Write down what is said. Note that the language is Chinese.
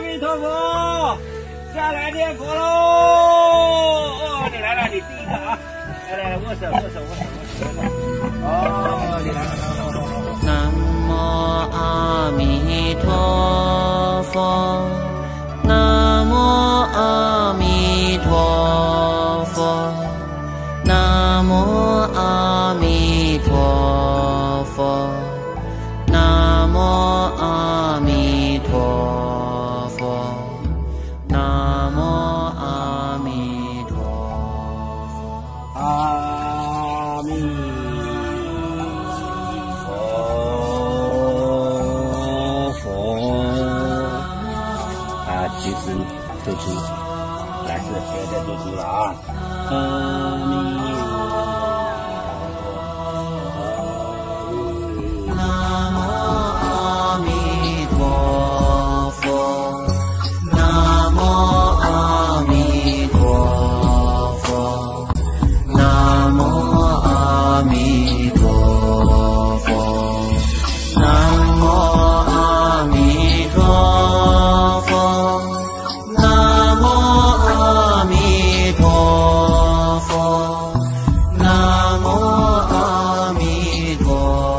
阿弥陀佛，下来念佛喽！哦，你来了，你第一个啊！来来来，握手握手握手握手。啊，其实就是来自学的就是了啊。more.